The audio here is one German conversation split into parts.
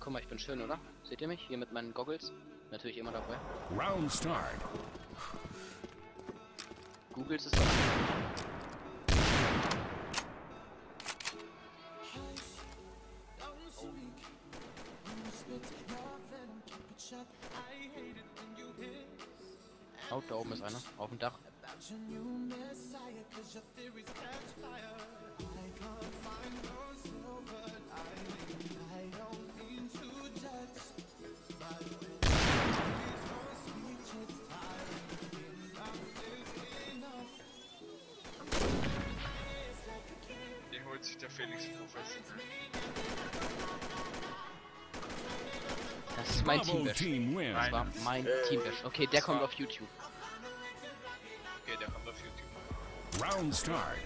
Guck mal, ich bin schön, oder? Seht ihr mich? Hier mit meinen Goggles. Natürlich immer dabei. Round start. Googles ist doch. Oh, da oben ist einer. Auf dem Dach. Das ist mein team wins. Das war mein Teambash. Okay, der kommt auf YouTube. Okay, der kommt auf YouTube. Round start.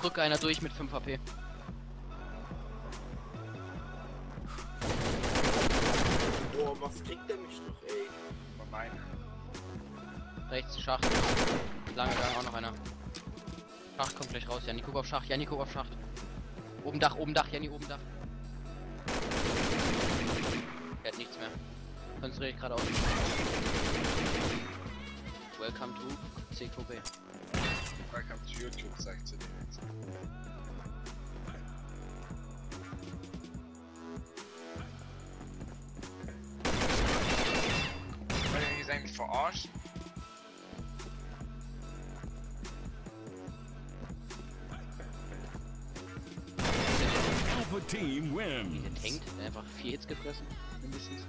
Drücke einer durch mit 5 HP. Was kriegt der mich noch, ey? Aber mein. Rechts, Schacht. Lange Gang, auch noch einer. Schacht kommt gleich raus. Janni, guck auf Schacht. Janni, guck auf Schacht. Oben Dach, oben Dach. Janni, oben Dach. Er hat nichts mehr. Konzentriere dich gerade aus. Welcome to C2B. Welcome to YouTube, sagt sie dir jetzt. Mich? Alpha team Die wins. sind hängt. Einfach vier Hits gefressen. Mindestens.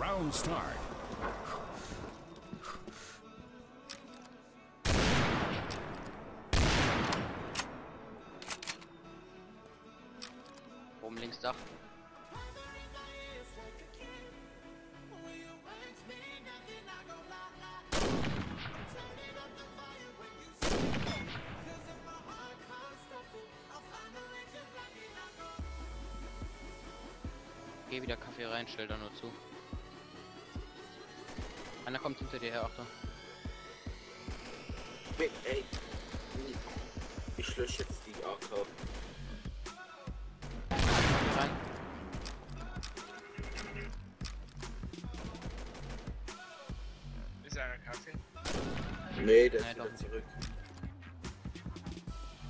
Round start. Oben links Dach. Geh wieder Kaffee rein, stell da nur zu. Einer kommt hinter dir her, Achtung. Ey, ey. Ich lösche jetzt die AK. Rein. Ist einer Kaffee? Nee, der Nein, ist doch wieder nicht. zurück.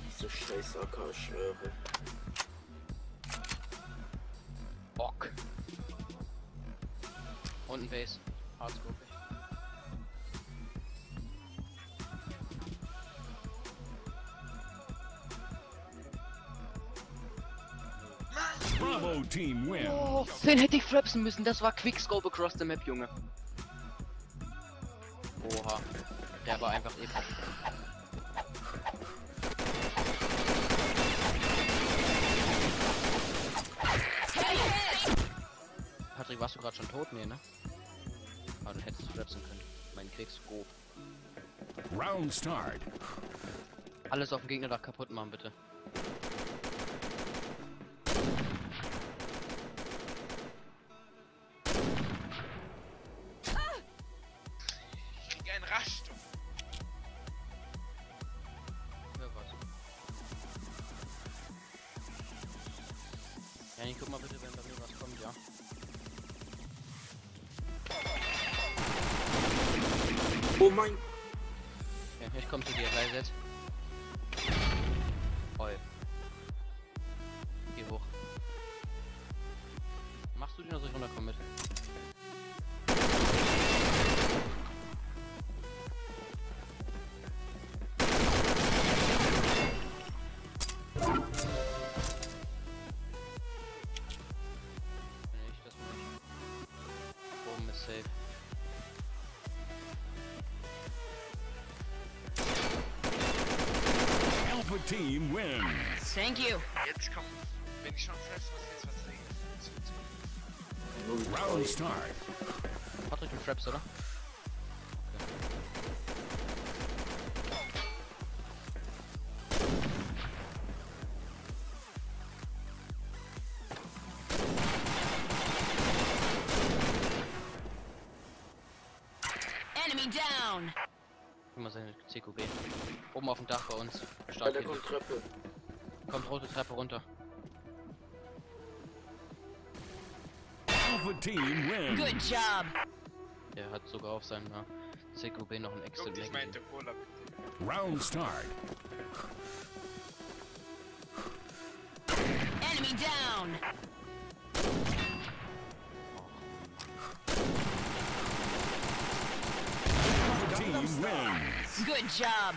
Diese scheiß AK, ich schwöre. Unten Base. Hardscope. Bravo team wins. Oh, den hätte ich frapsen müssen. Das war Quickscope across the map, Junge. Oha. Der war einfach episch. Patrick, warst du gerade schon tot? Nee, ne? Aber du hättest frapsen können. Mein Quickscope. Round start. Alles auf dem Gegnerdach kaputt machen, bitte. Ich krieg einen Rasch, du. Ja, was? Ja, ich guck mal bitte, wenn Oh mein Ja, ich komm zu dir, Reiset. Oi. Geh hoch. Machst du den soll ich runterkommen mit? Team wins. Thank you. Jetzt komm. Wenn ich schon fresh was jetzt was trinken. Round start. Patrick und Fraps, oder? Enemy down. Guck mal seine CQB. Oben auf dem Dach bei uns. Bei Stark der hier. kommt Treppe. Kommt rote Treppe runter. Alpha Team wins. Good job. Der hat sogar auf seiner CQB noch ein extra Guck Magazin. der Cola bitte. Round start. Enemy down. Team wins. Good job.